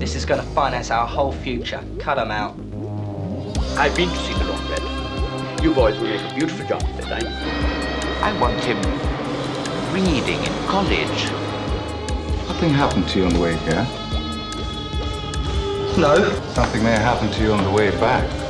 This is going to finance our whole future. Cut them out. I've been to see the Long Bed. You boys will make a beautiful job of it. I want him reading in college. Nothing happened to you on the way here. No. Something may have happened to you on the way back.